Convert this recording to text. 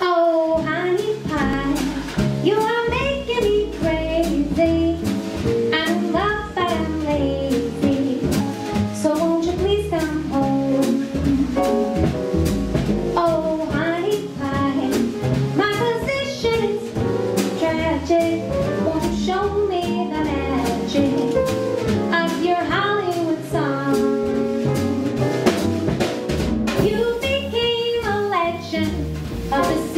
Oh, honey pie, you are making me crazy. I'm up but I'm lazy, so won't you please come home? 받으시